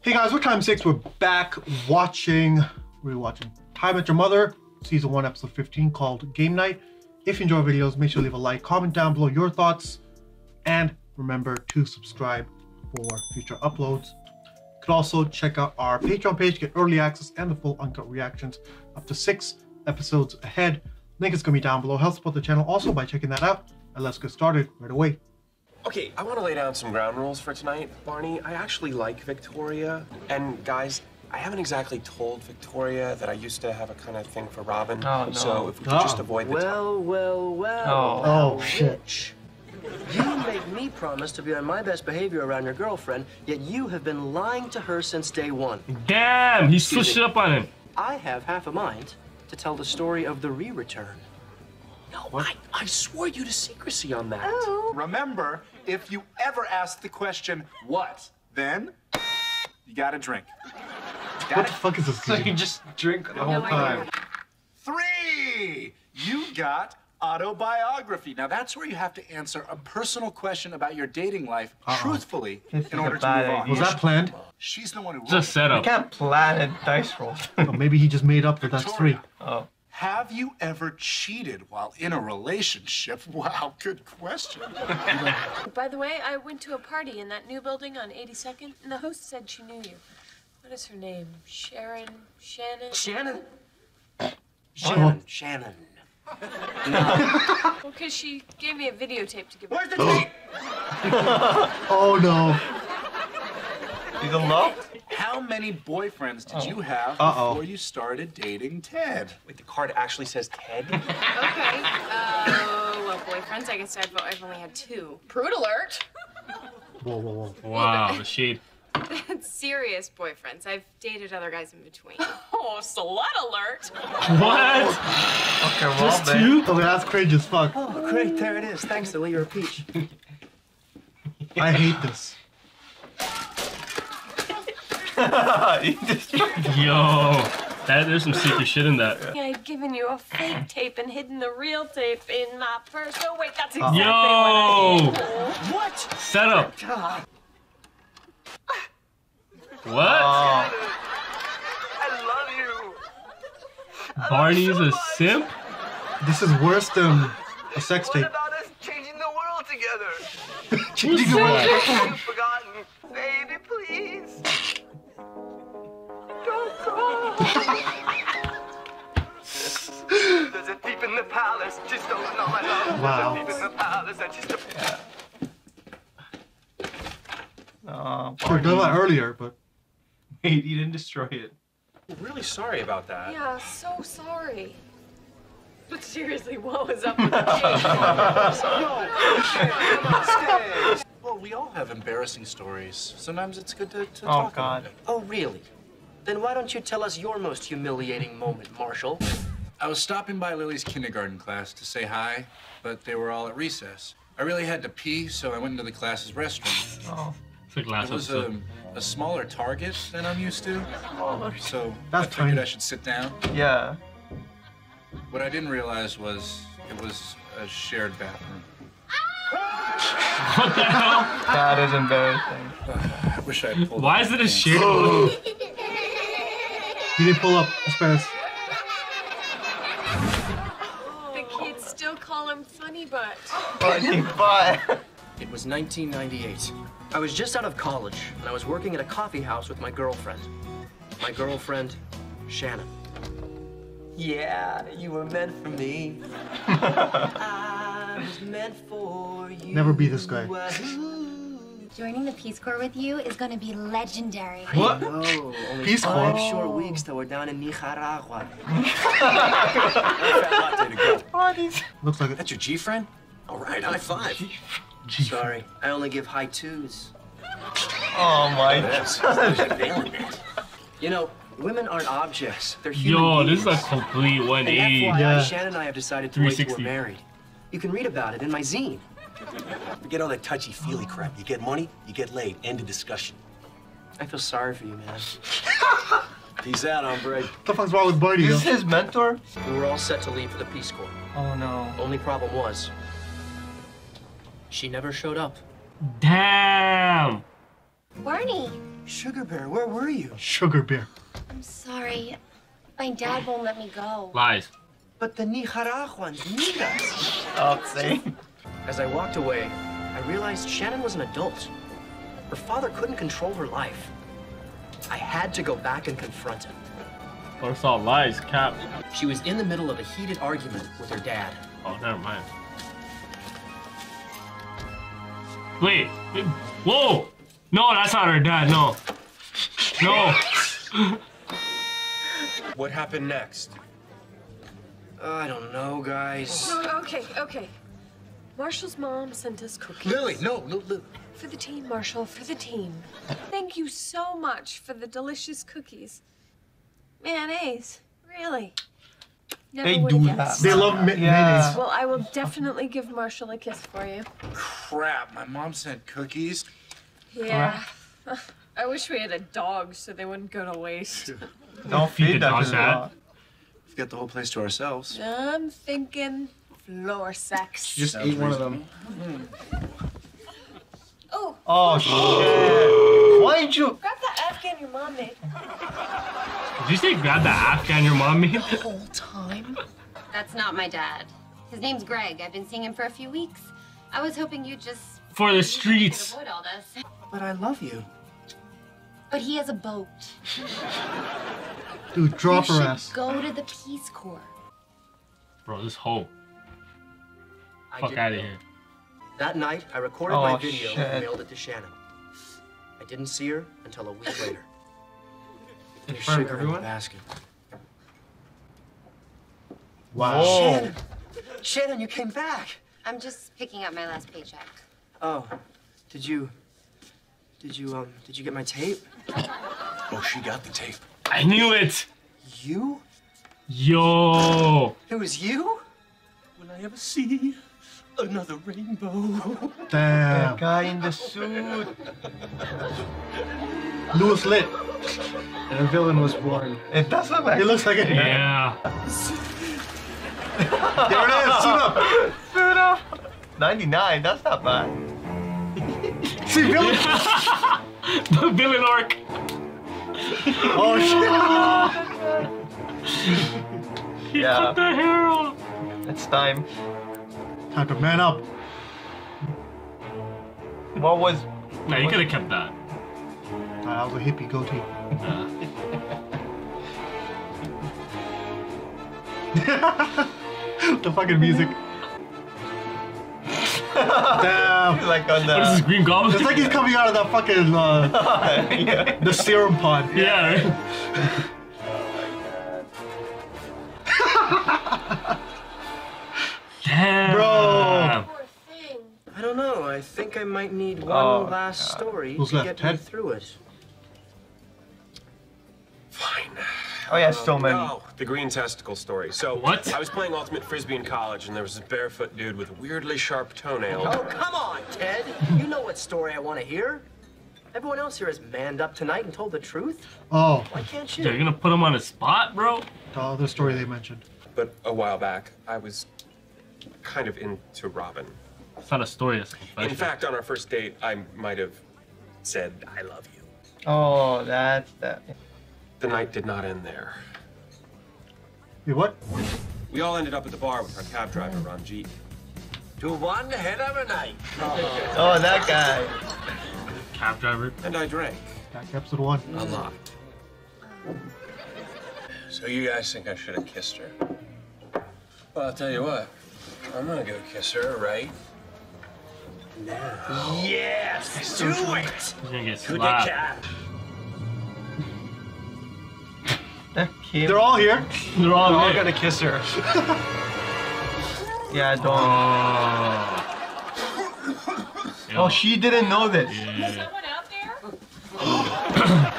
Hey guys, we're Time 6. We're back watching, we're watching Time Met Your Mother, Season 1, Episode 15, called Game Night. If you enjoy videos, make sure to leave a like, comment down below your thoughts, and remember to subscribe for future uploads. You can also check out our Patreon page, get early access and the full uncut reactions up to six episodes ahead. Link is going to be down below. Help support the channel also by checking that out. And let's get started right away. Okay, I want to lay down some ground rules for tonight, Barney. I actually like Victoria. And guys, I haven't exactly told Victoria that I used to have a kind of thing for Robin. Oh, no. So if we could just Oh. avoid the Well, well, well. Oh. Oh, shit. You make me promise to be on my best behavior around your girlfriend, yet you have been lying to her since day one. Damn, he switched it up on him. I have half a mind to tell the story of the re-return. No, I, I swore you to secrecy on that. Oh. Remember, if you ever ask the question, what, then you gotta drink. What Got the fuck is this? So you just drink the whole time. Three! You got autobiography. Now, that's where you have to answer a personal question about your dating life truthfully This is in order to bad move on. Was that planned? She's the one who It's wrote a it. setup. You can't plan a dice roll. Or maybe he just made up that that's three. Oh. Have you ever cheated while in a relationship? Wow, good question. By the way, I went to a party in that new building on 82nd, and the host said she knew you. What is her name? Sharon? Shannon? Shannon? Shannon. Oh. Shannon. Well, because she gave me a videotape to give Where's the tape? Oh no. He's in love? How many boyfriends did you have Uh-oh. before you started dating Ted? Wait, the card actually says Ted? Okay. Uh, well, boyfriends, I guess I've, I've only had two. Prude alert! Whoa, whoa, whoa. Wow, the shade. Serious boyfriends. I've dated other guys in between. Oh, slut alert! What? Okay, well, Just then. two? Okay, that's cringe as fuck. Oh, great, there it is. Thanks, Lily, you're a peach. I hate this. he just Yo, that there's some secret shit in that. I've given you a fake tape and hidden the real tape in my purse. Oh, wait, that's exactly what I Yo, did. What? setup. God. What? Oh, I love you. Barney's a simp? This is worse than a sex tape. about us changing the world together? Changing the world. Wow. Uh, There's a thief in the palace and she's oh, We're done that earlier, but Wait, you didn't destroy it. really sorry about that. Yeah, so sorry. But seriously, what was up with the tape? Well, we all have embarrassing stories. Sometimes it's good to, to Oh, talk God. about it. Oh, really? Then why don't you tell us your most humiliating moment, Marshall? I was stopping by Lily's kindergarten class to say hi, but they were all at recess. I really had to pee, so I went into the class's restroom. Oh. It's like It was a, a smaller target than I'm used to, so That's I figured tiny. I should sit down. Yeah. What I didn't realize was it was a shared bathroom. What the hell? That is embarrassing. I wish I had pulled Why is it a pants. shade? he didn't pull up. Asparagus. the kids still call him Funny Butt. Funny butt. It was 1998. I was just out of college, and I was working at a coffee house with my girlfriend. My girlfriend, Shannon. Yeah, you were meant for me. I was meant for you. Never be this guy. Joining the Peace Corps with you is going to be legendary. What? No, only Peace five Corps. short oh. weeks till we're down in Nicaragua. Looks like it. That's your G friend? All right, high five. Gee. Sorry, I only give high twos. Oh my god. You know, women aren't objects. They're human Yo, this is a complete And 180. FYI, Yeah. Shannon and I have decided to wait till we're married. You can read about it in my zine. Forget all that touchy-feely crap. You get money, you get laid. End of discussion. I feel sorry for you, man. Peace out, hombre. What the fuck's wrong with Barney? Is his mentor? We were all set to leave for the Peace Corps. Oh no. Only problem was, she never showed up. Damn. Barney, Sugar Bear, where were you? Sugar bear. I'm sorry. My dad won't let me go. Lies. But the Nicaraguans need us. Oh, same. As I walked away, I realized Shannon was an adult. Her father couldn't control her life. I had to go back and confront him. It's all lies, Cap. She was in the middle of a heated argument with her dad. Oh, never mind. Wait. wait, Whoa! No, that's not her dad. No. No. What happened next? I don't know, guys. Oh, okay, okay. Marshall's mom sent us cookies. Lily, no, no, Lily. For the team, Marshall, for the team. Thank you so much for the delicious cookies. Mayonnaise, really? Never They do have that. They love ma- Yeah. mayonnaise. Well, I will definitely give Marshall a kiss for you. Crap, my mom sent cookies. Yeah. I wish we had a dog so they wouldn't go to waste. Don't Feed the feed that dog that. dog. We've got the whole place to ourselves. I'm thinking floor sex. Just eat one of them. Hmm. Oh. oh, Oh shit! Why did you? grab the Afghan your mom made. Did you say grab the Afghan your mom made? The Whole time. That's not my dad. His name's Greg. I've been seeing him for a few weeks. I was hoping you'd just For the streets. avoid all this. But I love you. But he has a boat. Dude, drop you her ass. go to the Peace Corps. Bro, this hoe. I Fuck out of here. That night, I recorded Oh, my video shit. and mailed it to Shannon. I didn't see her until a week later. There's front of sugar in the everyone? basket. Wow. Oh. Shannon, you came back. I'm just picking up my last paycheck. Oh, did you? Did you um? Did you get my tape? Oh, she got the tape. I knew it. You? Yo. It was you? Will I ever see another rainbow? Damn. That Guy in the suit. Lewis lit. And a villain was born. It does look like. It looks like it. Yeah. There it is. Suit up. Suit up. 99. That's not bad. See, Billy. the villain arc. Oh shit. He Yeah. cut the hair off. It's time. Time to man up. What was? Nah, you could have kept that. I was a hippie goatee. Nah. the fucking music. Damn. like on the. What is this, Green Goblin? It's like he's coming out of that fucking uh, yeah. the serum pod. Yeah. right? I think I might need one Oh, last God. story Who's to left? get me through it. Fine. Oh yeah, so many. Oh, the green testicle story. So What? I was playing ultimate frisbee in college, and there was this barefoot dude with weirdly sharp toenails. Oh, come on, Ted. You know what story I want to hear. Everyone else here has manned up tonight and told the truth. Oh, Why can't You're gonna put him on the spot, bro? Tell the other story they mentioned. But a while back, I was kind of into Robin. It's not a story, it's a confession. In fact, on our first date, I might have said, I love you. Oh, that's that. The night did not end there. Wait, what? We all ended up at the bar with our cab driver, Ranjit. To one head of a night. Oh, that guy. Cab driver. And I drank. Back to episode one. A lot. So you guys think I should have kissed her? Well, I'll tell you what. I'm gonna go kiss her, right? Yes, do it. He's gonna get slapped. cab. That kid. They're all here. They're all, They're all gonna kiss her. yeah, don't. Oh. Oh, she didn't know this. Yeah. Someone out there?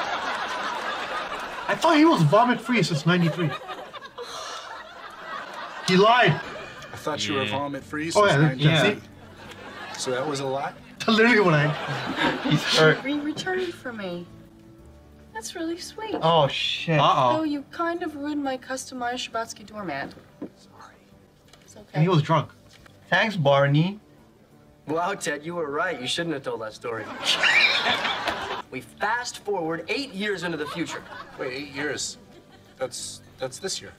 I thought he was vomit free since '93. He lied. I thought you were vomit free. Oh since yeah, 90. yeah. Yeah. See, So that was a lie? That's literally what I. He's hurt. Re returned for me. That's really sweet. Oh shit. Uh Though oh. you kind of ruined my customized Shabatsky doormat. Sorry. It's okay. And he was drunk. Thanks, Barney. Wow, Ted, you were right. You shouldn't have told that story. We fast forward eight years into the future. Wait, eight years? That's that's this year.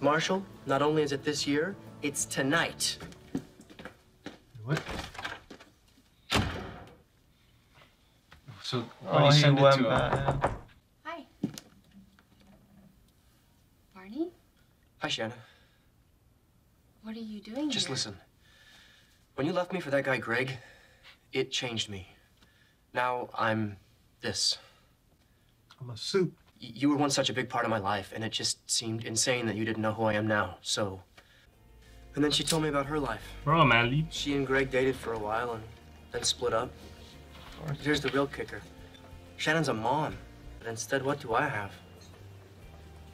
Marshall, not only is it this year, it's tonight. So Oh, Barney he sent it to him. back. Hi. Barney? Hi, Shannon. What are you doing Just here? listen. When you left me for that guy, Greg, it changed me. Now I'm this. I'm a soup. Y- You were once such a big part of my life, and it just seemed insane that you didn't know who I am now. So. And then she told me about her life. Bro, man, leave. She and Greg dated for a while and then split up. But here's the real kicker Shannon's a mom, but instead, what do I have?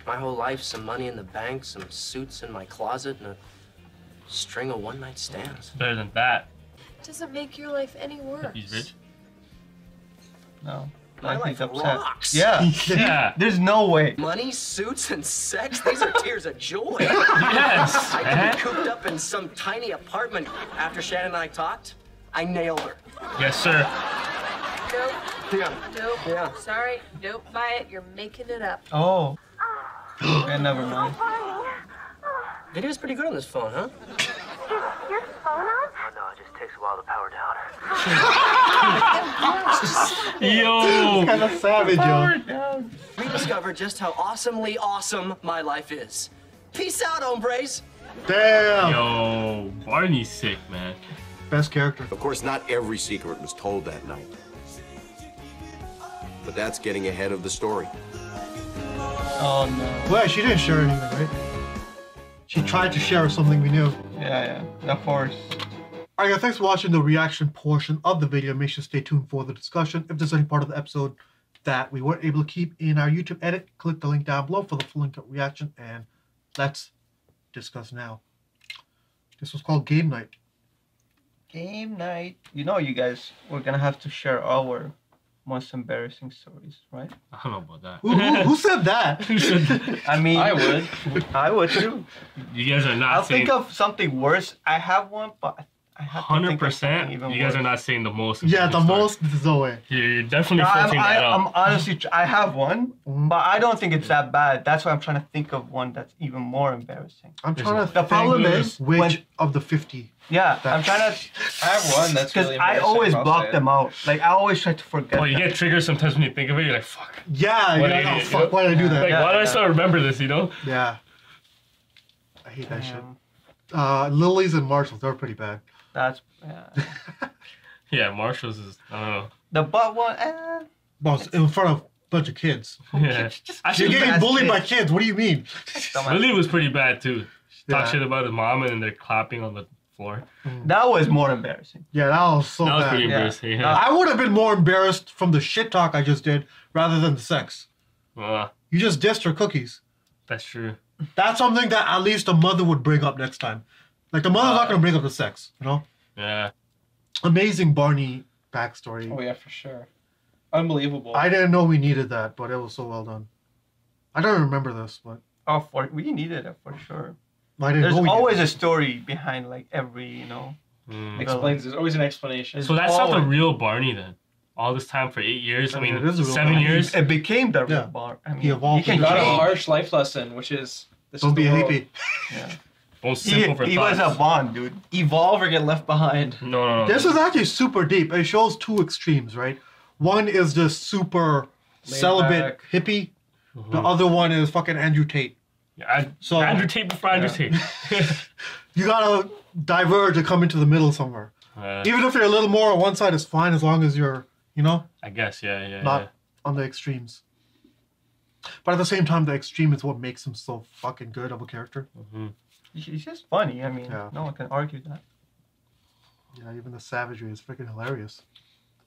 My whole life, some money in the bank, some suits in my closet, and a string of one night stands. Better than that. Doesn't make your life any worse. He's rich. No. My I life think upset. rocks. Yeah. Yeah. There's no way. Money, suits, and sex, these are tears of joy. Yes. I man. could be uh-huh. cooped up in some tiny apartment after Shannon and I talked. I nailed her. Yes, sir. Nope. Yeah. Nope. Yeah. Sorry. Nope. Buy it. You're making it up. Oh. and never mind. Video's pretty good on this phone, huh? Your phone on? Oh, no, it just takes a while to power down. Yo. Kind of savage, yo. Rediscover just how awesomely awesome my life is. Peace out, hombres. Damn. Yo, Barney's sick, man. Best character. Of course, not every secret was told that night. But that's getting ahead of the story. Oh no. Well, she didn't share anything, right? She tried to share something we knew. Yeah, yeah. Of course. Alright, guys, thanks for watching the reaction portion of the video. Make sure to stay tuned for the discussion. If there's any part of the episode that we weren't able to keep in our YouTube edit, click the link down below for the full link reaction, and let's discuss now. This was called Game Night. Game night. You know, you guys, we're gonna have to share our most embarrassing stories, right? I don't know about that. Who, who, who said that? Who said that? I mean, I would. I would too. You guys are not I'll saying think of something worse. I have one, but I have to hundred think of something percent. You guys worse. are not saying the most. Yeah, the most Zoe. You're you're definitely No, I'm, filtering I, that I'm honestly, I have one, but I don't think it's that bad. That's why I'm trying to think of one that's even more embarrassing. I'm trying to The problem is which when- of the 50. Yeah, I'm trying to. I have one that's Because really I embarrassing, always I'll block them out. Like I always try to forget. Oh, you them. get triggered sometimes when you think of it. You're like, fuck. Yeah, What you're like, oh, idiot, fuck, yo. why did I do that? Like, Yeah, why do I yeah. still remember this? You know? Yeah. I hate that shit. Uh, Lilies and Marshalls, they're pretty bad. That's yeah. Yeah, Marshalls is. I don't know. the butt one. Eh, Boss, in front of a bunch of kids. Yeah. You're getting bad bullied by kids. kids. What do you mean? dumbass. Lily was pretty bad too. Talk Yeah. shit about his mom and then they're clapping on the floor. that was more embarrassing. Yeah, that was so that was bad. pretty yeah. embarrassing. Yeah. I would have been more embarrassed from the shit talk I just did rather than the sex. Uh, You just dissed her cookies. that's true. That's something that at least a mother would bring up next time. Like the mother's not gonna bring up the sex, you know? Yeah. Amazing Barney backstory. Oh yeah, for sure. Unbelievable. I didn't know we needed that, but it was so well done. I don't remember this, but Oh, for we needed it for sure. I didn't There's know we always a story behind like every you know. Mm. Explains. There's always an explanation. So that's not the real Barney then. All this time for eight years. I I mean, mean, it is a real seven Barney. years. It became the real Yeah. bar. I mean, He evolved You He got a harsh life lesson, which is this Don't is be the a world. hippie. Yeah. Most He, simple for he was thoughts. a bond, dude. Evolve or get left behind. No, no, no. This is actually super deep. It shows two extremes, right? One is just super celibate back. hippie. The other one is fucking Andrew Tate. Yeah, I, So- Andrew Tate before Andrew Tate. You gotta diverge and come into the middle somewhere. Uh, Even if you're a little more on one side, is fine as long as you're, you know, I guess, yeah, yeah, not yeah. on the extremes. But at the same time, the extreme is what makes him so fucking good of a character. He's just funny. I mean, Yeah. no one can argue that. Yeah, even the savagery is freaking hilarious.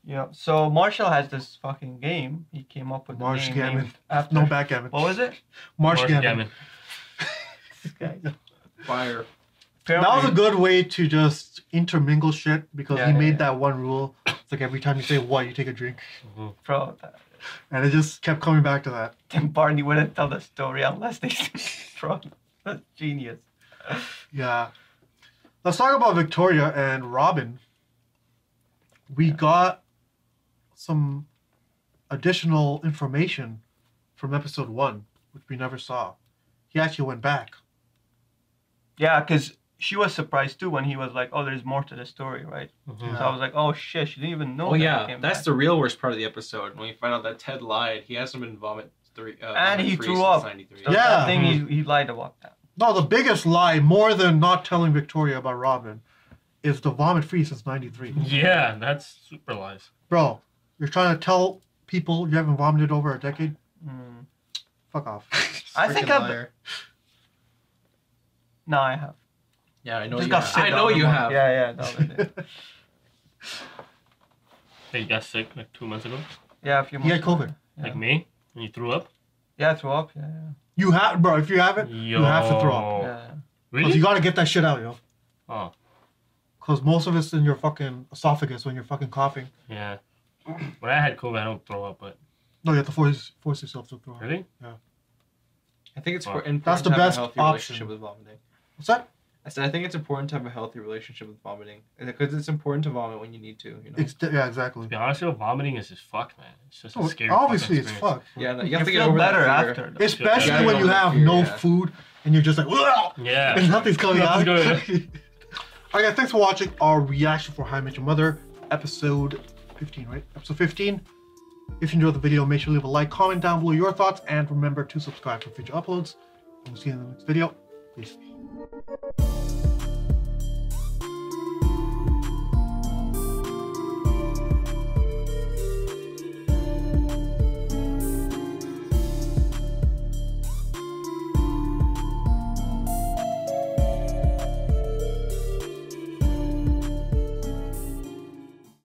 Yeah. So Marshall has this fucking game. He came up with the Marsh name Gammon. after. No backgammon. What was it? Marsh, Marshgammon. Gammon. This guy. Fire. That was a good way to just intermingle shit because Yeah, he yeah, made yeah. that one rule. It's like every time you say what, you take a drink. Mm-hmm. Bro, that, And it just kept coming back to that. Tim Barney wouldn't tell the story unless they bro, that's genius. Yeah. Let's talk about Victoria and Robin. We got some additional information from episode one, which we never saw. He actually went back. Yeah, because she was surprised too when he was like, "Oh, there's more to the story, right?" Mhm. So I was like, "Oh shit, she didn't even know." Oh that yeah, came that's back. the real worst part of the episode when we find out that Ted lied. He hasn't been vomit three. Uh, and he vomit-free threw since up. 93. So Yeah. that thing he, he lied about that. No, the biggest lie, more than not telling Victoria about Robin, is the vomit free since '93. Yeah, that's super lies. Bro, you're trying to tell people you haven't vomited over a decade? Mm. Fuck off. I think I've. liar. No, I have. Yeah, I know Just you got have. sick I know you month. have. Yeah, yeah, the. Hey, you got sick like two months ago? yeah, a few He months. had. COVID. Yeah. Like me? And you threw up? Yeah, throw up. Yeah, yeah. You have, bro. If you haven't, you have to throw up. Yo. yeah. Cause Really? you gotta get that shit out, yo. Oh, Cause most of it's in your fucking esophagus when you're fucking coughing. yeah. When I had COVID, I don't throw up, but No, you have to force force yourself to throw up. really? Yeah. I think it's Wow. for- important That's the to have best healthy option. relationship with vomiting. What's that? I said I think it's important to have a healthy relationship with vomiting because it's important to vomit when you need to. You know. Ex- yeah, exactly. To be honest, with you, vomiting is just fuck, man. It's just a Oh, scary. obviously, it's fuck. yeah, no, you You have to get feel over that better fear. after. though. Especially Yeah, when you have Fear, no yeah. food and you're just like, "Ugh," Yeah. and nothing's coming out. Nothing's going Alright, guys, thanks for watching our reaction for How I Met Your Mother, episode 15, right? Episode 15. If you enjoyed the video, make sure to leave a like, comment down below your thoughts, and remember to subscribe for future uploads. And we'll see you in the next video. Peace.